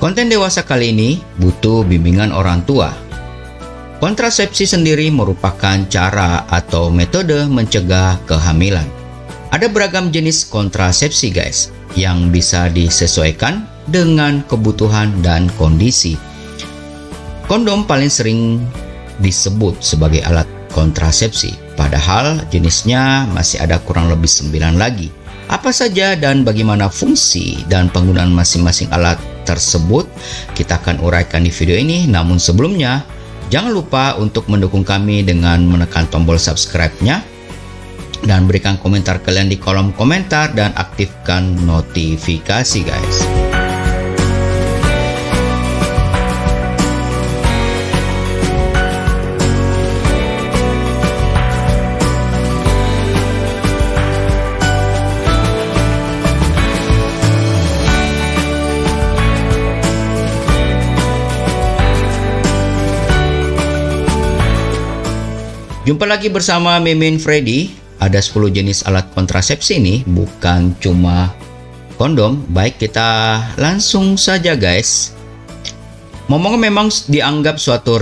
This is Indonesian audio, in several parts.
Konten dewasa kali ini butuh bimbingan orang tua. Kontrasepsi sendiri merupakan cara atau metode mencegah kehamilan. Ada beragam jenis kontrasepsi guys yang bisa disesuaikan dengan kebutuhan dan kondisi. Kondom paling sering disebut sebagai alat kontrasepsi, padahal jenisnya masih ada kurang lebih 9 lagi. Apa saja dan bagaimana fungsi dan penggunaan masing-masing alat tersebut kita akan uraikan di video ini. Namun sebelumnya, jangan lupa untuk mendukung kami dengan menekan tombol subscribe-nya dan berikan komentar kalian di kolom komentar dan aktifkan notifikasi guys. Jumpa lagi bersama Mimin Freddy. Ada 10 jenis alat kontrasepsi ini, bukan cuma kondom. Baik, kita langsung saja guys. Ngomong memang dianggap suatu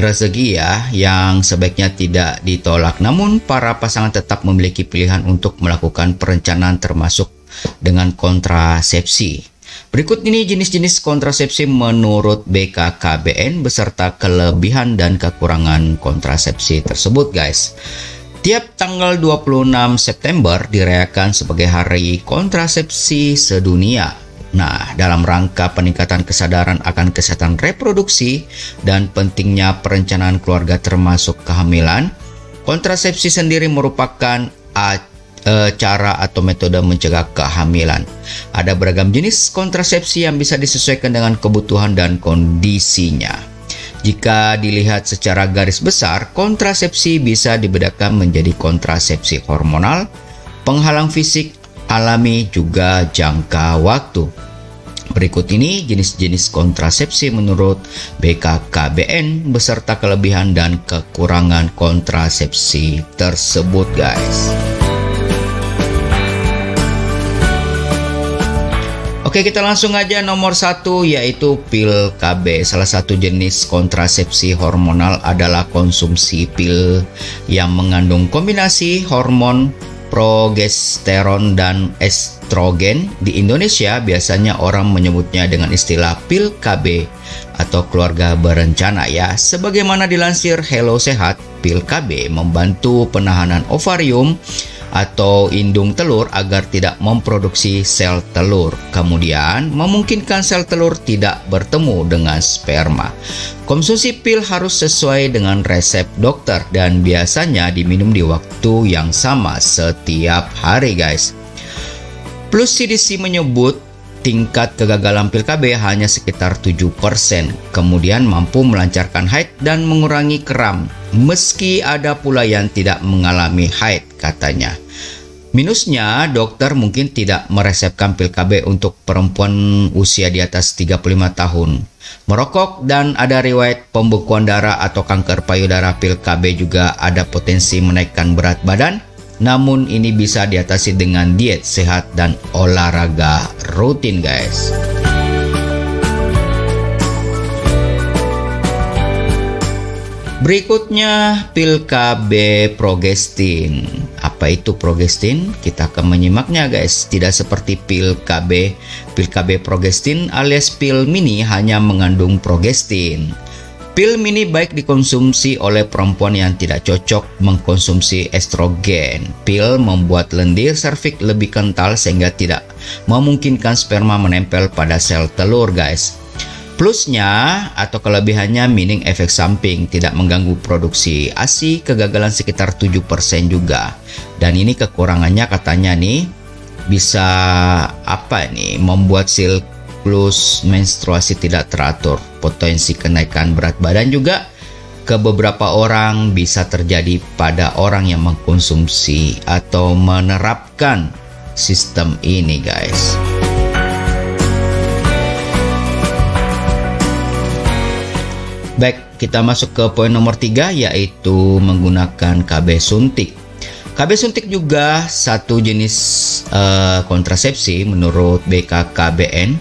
rezeki ya yang sebaiknya tidak ditolak. Namun para pasangan tetap memiliki pilihan untuk melakukan perencanaan termasuk dengan kontrasepsi. Berikut ini jenis-jenis kontrasepsi menurut BKKBN beserta kelebihan dan kekurangan kontrasepsi tersebut guys. Tiap tanggal 26 September dirayakan sebagai hari kontrasepsi sedunia. Nah, dalam rangka peningkatan kesadaran akan kesehatan reproduksi dan pentingnya perencanaan keluarga termasuk kehamilan, kontrasepsi sendiri merupakan e, cara atau metode mencegah kehamilan. Ada beragam jenis kontrasepsi yang bisa disesuaikan dengan kebutuhan dan kondisinya. Jika dilihat secara garis besar, kontrasepsi bisa dibedakan menjadi kontrasepsi hormonal, penghalang fisik, alami, juga jangka waktu. Berikut ini jenis-jenis kontrasepsi menurut BKKBN beserta kelebihan dan kekurangan kontrasepsi tersebut guys. Oke kita langsung aja nomor satu yaitu pil KB Salah satu jenis kontrasepsi hormonal adalah konsumsi pil yang mengandung kombinasi hormon progesteron dan estrogen. Di Indonesia biasanya orang menyebutnya dengan istilah pil KB atau keluarga berencana ya. Sebagaimana dilansir Hello Sehat, pil KB membantu penahanan ovarium atau indung telur agar tidak memproduksi sel telur. Kemudian, memungkinkan sel telur tidak bertemu dengan sperma. Konsumsi pil harus sesuai dengan resep dokter dan biasanya diminum di waktu yang sama setiap hari, guys. Plus CDC menyebut tingkat kegagalan pil KB hanya sekitar 7%, kemudian mampu melancarkan haid dan mengurangi kram meski ada pula yang tidak mengalami haid katanya. Minusnya, dokter mungkin tidak meresepkan pil KB untuk perempuan usia di atas 35 tahun. Merokok dan ada riwayat pembekuan darah atau kanker payudara pil KB juga ada potensi menaikkan berat badan. Namun ini bisa diatasi dengan diet sehat dan olahraga rutin guys. Berikutnya pil KB progestin. Apa itu progestin? Kita akan menyimaknya guys. Tidak seperti pil KB. Pil KB progestin alias pil mini hanya mengandung progestin. Pil mini baik dikonsumsi oleh perempuan yang tidak cocok mengkonsumsi estrogen. Pil membuat lendir serviks lebih kental sehingga tidak memungkinkan sperma menempel pada sel telur guys. Plusnya atau kelebihannya mining efek samping tidak mengganggu produksi ASI kegagalan sekitar 7% juga. Dan ini kekurangannya katanya nih bisa apa nih membuat siklus menstruasi tidak teratur. Potensi kenaikan berat badan juga ke beberapa orang bisa terjadi pada orang yang mengkonsumsi atau menerapkan sistem ini guys. Baik, kita masuk ke poin nomor tiga yaitu menggunakan KB suntik. KB suntik juga satu jenis uh, kontrasepsi menurut BKKBN.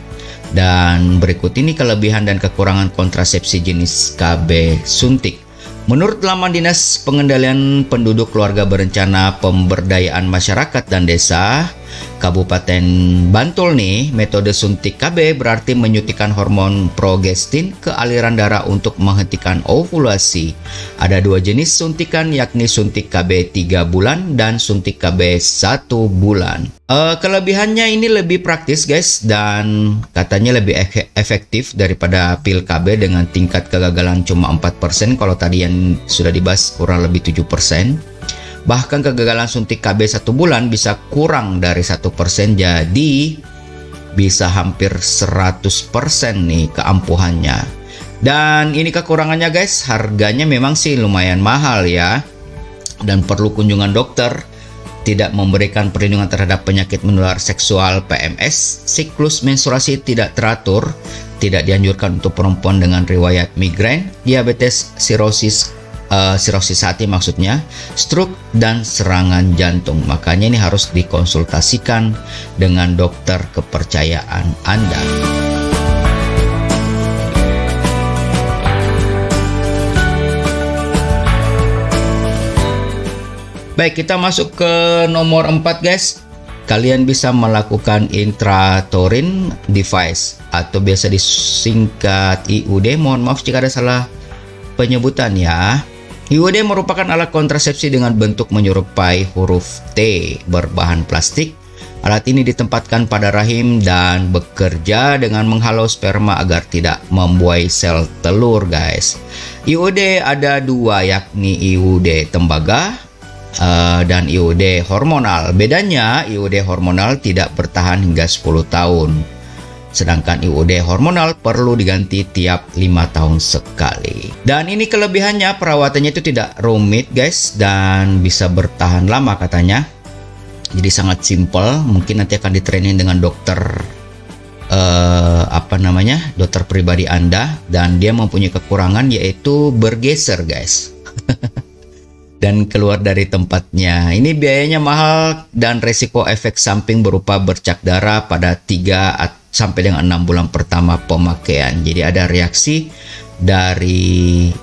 Dan berikut ini kelebihan dan kekurangan kontrasepsi jenis KB suntik. Menurut laman Dinas Pengendalian Penduduk Keluarga Berencana Pemberdayaan Masyarakat dan Desa, Kabupaten Bantul nih, metode suntik KB berarti menyuntikkan hormon progestin ke aliran darah untuk menghentikan ovulasi. Ada dua jenis suntikan yakni suntik KB 3 bulan dan suntik KB 1 bulan. Uh, kelebihannya ini lebih praktis guys dan katanya lebih efektif daripada pil KB dengan tingkat kegagalan cuma 4% kalau tadi yang sudah dibahas kurang lebih 7%. Bahkan kegagalan suntik KB satu bulan bisa kurang dari satu persen jadi bisa hampir 100% nih keampuhannya. Dan ini kekurangannya guys, harganya memang sih lumayan mahal ya. Dan perlu kunjungan dokter, tidak memberikan perlindungan terhadap penyakit menular seksual PMS, siklus menstruasi tidak teratur, tidak dianjurkan untuk perempuan dengan riwayat migrain, diabetes, sirosis, uh, sirosis hati maksudnya, stroke dan serangan jantung. Makanya ini harus dikonsultasikan dengan dokter kepercayaan Anda. Baik, kita masuk ke nomor 4 guys. Kalian bisa melakukan intratorin device atau biasa disingkat IUD. Mohon maaf jika ada salah penyebutan ya. IUD merupakan alat kontrasepsi dengan bentuk menyerupai huruf T berbahan plastik. Alat ini ditempatkan pada rahim dan bekerja dengan menghalau sperma agar tidak membuai sel telur, guys. IUD ada dua, yakni IUD tembaga uh, dan IUD hormonal. Bedanya, IUD hormonal tidak bertahan hingga 10 tahun. Sedangkan IUD hormonal perlu diganti tiap lima tahun sekali. Dan ini kelebihannya perawatannya itu tidak rumit guys dan bisa bertahan lama katanya. Jadi sangat simple. Mungkin nanti akan ditraining dengan dokter uh, apa namanya dokter pribadi Anda dan dia mempunyai kekurangan yaitu bergeser guys. dan keluar dari tempatnya. Ini biayanya mahal dan resiko efek samping berupa bercak darah pada 3 sampai dengan enam bulan pertama pemakaian. Jadi ada reaksi dari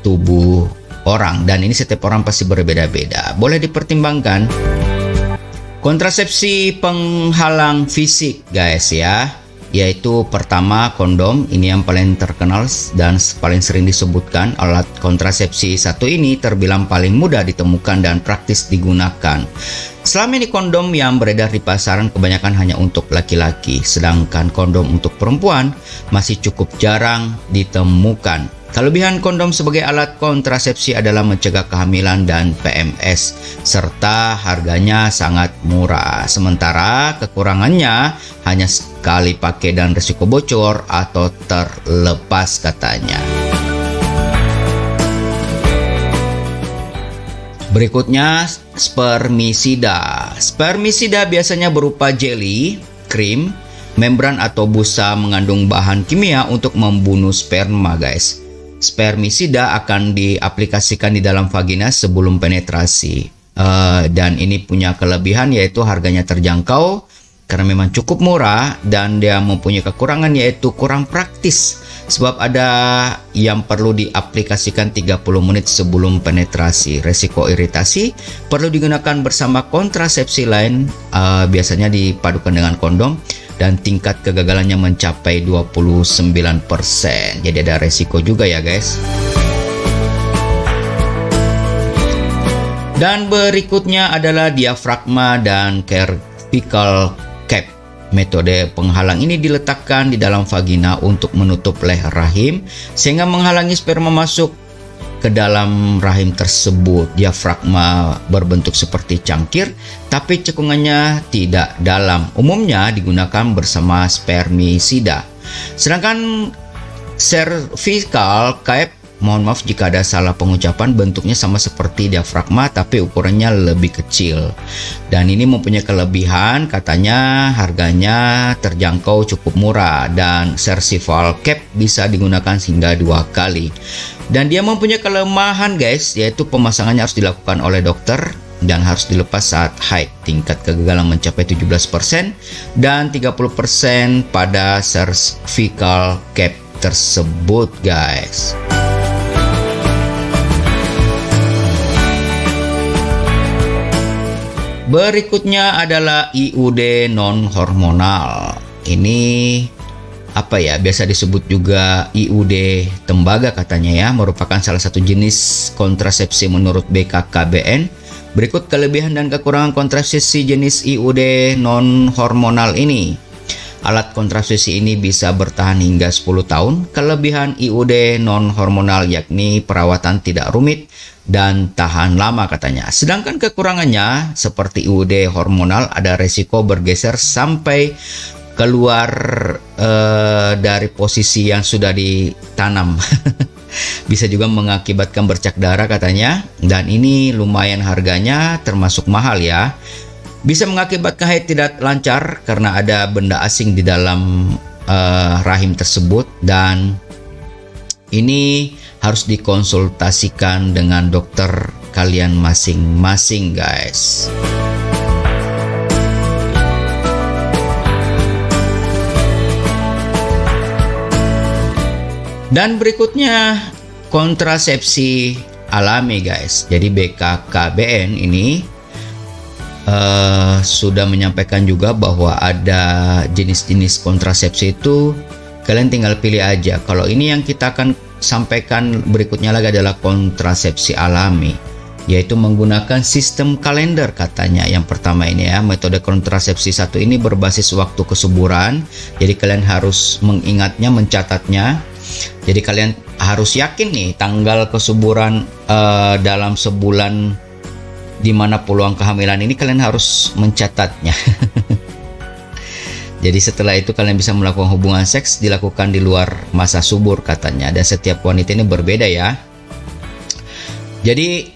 tubuh orang dan ini setiap orang pasti berbeda-beda. Boleh dipertimbangkan. Kontrasepsi penghalang fisik guys ya yaitu pertama kondom ini yang paling terkenal dan paling sering disebutkan. Alat kontrasepsi satu ini terbilang paling mudah ditemukan dan praktis digunakan. Selama ini kondom yang beredar di pasaran kebanyakan hanya untuk laki-laki sedangkan kondom untuk perempuan masih cukup jarang ditemukan Kelebihan kondom sebagai alat kontrasepsi adalah mencegah kehamilan dan PMS, serta harganya sangat murah. Sementara kekurangannya hanya sekali pakai dan risiko bocor atau terlepas katanya. Berikutnya, spermisida. Spermisida biasanya berupa jelly, krim, membran atau busa mengandung bahan kimia untuk membunuh sperma, guys spermisida akan diaplikasikan di dalam vagina sebelum penetrasi. Uh, dan ini punya kelebihan yaitu harganya terjangkau karena memang cukup murah dan dia mempunyai kekurangan yaitu kurang praktis sebab ada yang perlu diaplikasikan 30 menit sebelum penetrasi. Resiko iritasi perlu digunakan bersama kontrasepsi lain uh, biasanya dipadukan dengan kondom dan tingkat kegagalannya mencapai 29%. Jadi ada resiko juga ya guys. Dan berikutnya adalah diafragma dan cervical cap. Metode penghalang ini diletakkan di dalam vagina untuk menutup leher rahim sehingga menghalangi sperma masuk ke dalam rahim tersebut. Diafragma berbentuk seperti cangkir, tapi cekungannya tidak dalam. Umumnya digunakan bersama spermisida. Sedangkan cervical cape Mohon maaf jika ada salah pengucapan, bentuknya sama seperti diafragma tapi ukurannya lebih kecil. Dan ini mempunyai kelebihan, katanya harganya terjangkau cukup murah dan cervical cap bisa digunakan hingga dua kali. Dan dia mempunyai kelemahan guys, yaitu pemasangannya harus dilakukan oleh dokter dan harus dilepas saat haid. Tingkat kegagalan mencapai 17% dan 30% pada cervical cap tersebut, guys. Berikutnya adalah IUD non hormonal. Ini apa ya biasa disebut juga IUD tembaga katanya ya merupakan salah satu jenis kontrasepsi menurut BKKBN. Berikut kelebihan dan kekurangan kontrasepsi jenis IUD non hormonal ini. Alat kontrasepsi ini bisa bertahan hingga 10 tahun. Kelebihan IUD non hormonal yakni perawatan tidak rumit, dan tahan lama katanya. Sedangkan kekurangannya seperti IUD hormonal ada resiko bergeser sampai keluar uh, dari posisi yang sudah ditanam. Bisa juga mengakibatkan bercak darah katanya dan ini lumayan harganya termasuk mahal ya. Bisa mengakibatkan haid tidak lancar karena ada benda asing di dalam uh, rahim tersebut dan ini harus dikonsultasikan dengan dokter kalian masing-masing guys. Dan berikutnya kontrasepsi alami guys. Jadi BKKBN ini uh, sudah menyampaikan juga bahwa ada jenis-jenis kontrasepsi itu kalian tinggal pilih aja. Kalau ini yang kita akan sampaikan berikutnya lagi adalah kontrasepsi alami yaitu menggunakan sistem kalender katanya. Yang pertama ini ya metode kontrasepsi satu ini berbasis waktu kesuburan. Jadi kalian harus mengingatnya mencatatnya. Jadi kalian harus yakin nih tanggal kesuburan uh, dalam sebulan di mana peluang kehamilan ini kalian harus mencatatnya Jadi setelah itu kalian bisa melakukan hubungan seks dilakukan di luar masa subur katanya dan setiap wanita ini berbeda ya. Jadi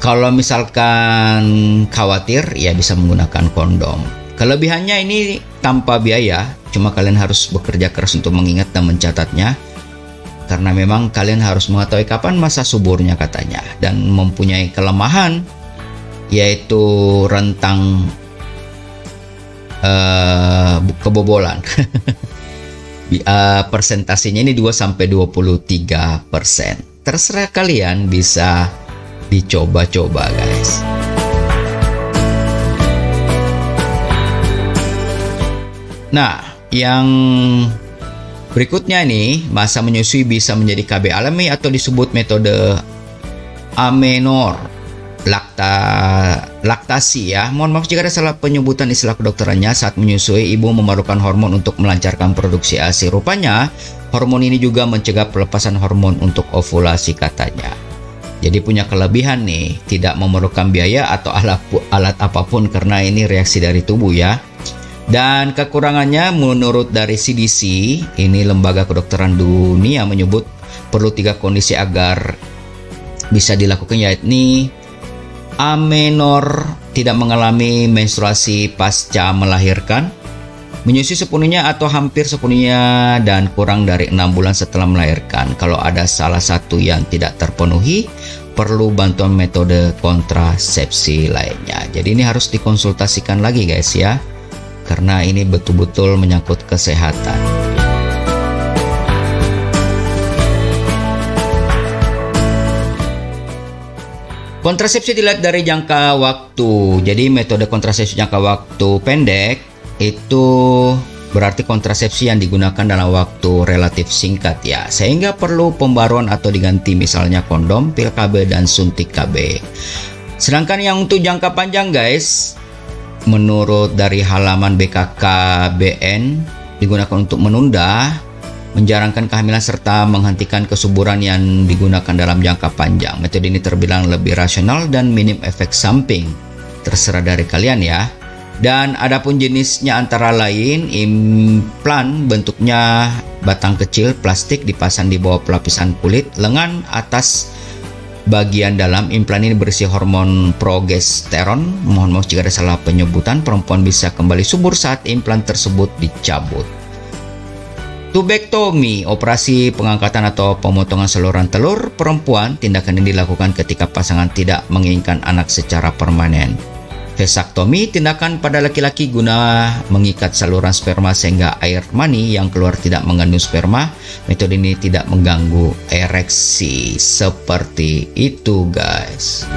kalau misalkan khawatir ya bisa menggunakan kondom. Kelebihannya ini tanpa biaya, cuma kalian harus bekerja keras untuk mengingat dan mencatatnya karena memang kalian harus mengetahui kapan masa suburnya katanya dan mempunyai kelemahan yaitu rentang uh, kebobolan. uh, persentasenya ini 2 sampai 23 persen. Terserah kalian bisa dicoba-coba guys. Nah, yang berikutnya nih, masa menyusui bisa menjadi KB alami atau disebut metode amenor lakta laktasi ya. Mohon maaf jika ada salah penyebutan istilah kedokterannya saat menyusui ibu memerlukan hormon untuk melancarkan produksi ASI. Rupanya hormon ini juga mencegah pelepasan hormon untuk ovulasi katanya. Jadi punya kelebihan nih, tidak memerlukan biaya atau alat, alat apa pun karena ini reaksi dari tubuh ya. Dan kekurangannya menurut dari CDC, ini lembaga kedokteran dunia menyebut perlu tiga kondisi agar bisa dilakukan yakni amenor tidak mengalami menstruasi pasca melahirkan, menyusui sepenuhnya atau hampir sepenuhnya dan kurang dari enam bulan setelah melahirkan. Kalau ada salah satu yang tidak terpenuhi, perlu bantuan metode kontrasepsi lainnya. Jadi ini harus dikonsultasikan lagi guys ya, karena ini betul-betul menyangkut kesehatan. Kontrasepsi dilihat dari jangka waktu. Jadi metode kontrasepsi jangka waktu pendek itu berarti kontrasepsi yang digunakan dalam waktu relatif singkat ya. Sehingga perlu pembaruan atau diganti misalnya kondom, pil KB dan suntik KB. Sedangkan yang untuk jangka panjang guys, menurut dari halaman BKKBN digunakan untuk menunda menjarangkan kehamilan serta menghentikan kesuburan yang digunakan dalam jangka panjang. Metode ini terbilang lebih rasional dan minim efek samping. Terserah dari kalian ya. Dan adapun jenisnya antara lain implan bentuknya batang kecil plastik dipasang di bawah pelapisan kulit lengan atas bagian dalam implan ini berisi hormon progesteron. Mohon maaf jika ada salah penyebutan. Perempuan bisa kembali subur saat implan tersebut dicabut. Tubektomi, operasi pengangkatan atau pemotongan saluran telur perempuan, tindakan ini dilakukan ketika pasangan tidak menginginkan anak secara permanen. Vasectomy, tindakan pada laki-laki guna mengikat saluran sperma sehingga air mani yang keluar tidak mengandung sperma. Metode ini tidak mengganggu ereksi. Seperti itu, guys.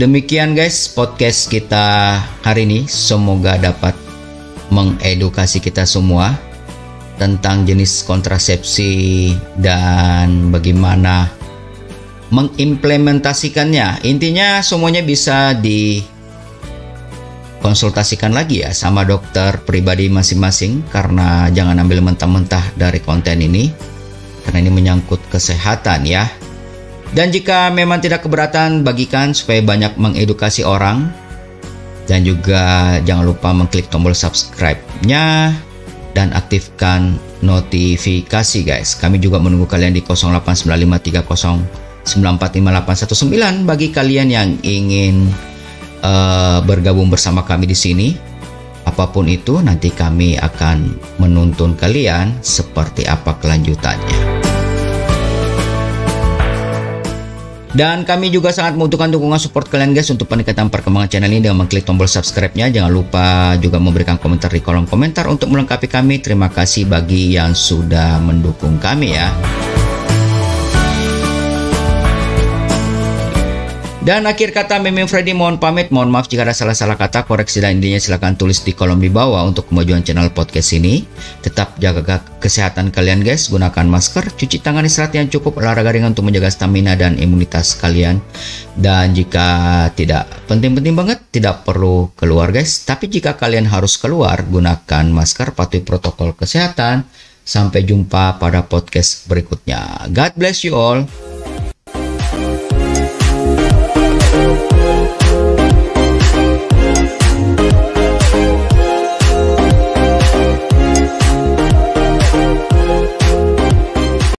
Demikian guys podcast kita hari ini. Semoga dapat mengedukasi kita semua tentang jenis kontrasepsi dan bagaimana mengimplementasikannya. Intinya semuanya bisa di konsultasikan lagi ya sama dokter pribadi masing-masing karena jangan ambil mentah-mentah dari konten ini karena ini menyangkut kesehatan ya. Dan jika memang tidak keberatan, bagikan supaya banyak mengedukasi orang. Dan juga jangan lupa mengklik tombol subscribe-nya dan aktifkan notifikasi guys. Kami juga menunggu kalian di 089530945819 bagi kalian yang ingin uh, bergabung bersama kami di sini. Apa pun itu nanti kami akan menuntun kalian seperti apa kelanjutannya. Dan kami juga sangat membutuhkan dukungan support kalian guys untuk peningkatan perkembangan channel ini dengan mengklik tombol subscribe-nya. Jangan lupa juga memberikan komentar di kolom komentar untuk melengkapi kami. Terima kasih bagi yang sudah mendukung kami ya. Dan akhir kata Memeng Freddy mohon pamit, mohon maaf jika ada salah-salah kata, koreksi dan intinya silahkan tulis di kolom di bawah untuk kemajuan channel podcast ini. Tetap jaga kesehatan kalian guys, gunakan masker, cuci tangan istirahat yang cukup, olahraga ringan untuk menjaga stamina dan imunitas kalian. Dan jika tidak penting-penting banget, tidak perlu keluar guys. Tapi jika kalian harus keluar, gunakan masker, patuhi protokol kesehatan. Sampai jumpa pada podcast berikutnya. God bless you all.